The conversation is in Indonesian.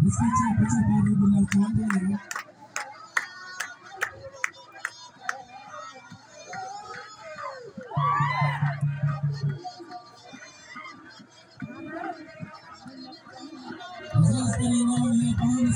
Mesti cakap-cakap ni Za su kalli na wani ba ni